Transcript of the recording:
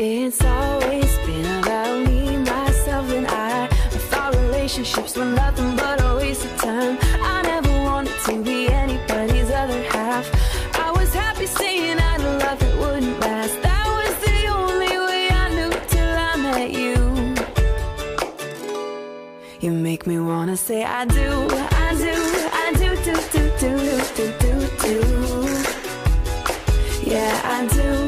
It's always been about me, myself, and I. I thought relationships were nothing but a waste of time. I never wanted to be anybody's other half. I was happy saying I would love that wouldn't last. That was the only way I knew till I met you. You make me wanna say I do, I do, I do, do, do, do, do, do, do, do. Yeah, I do,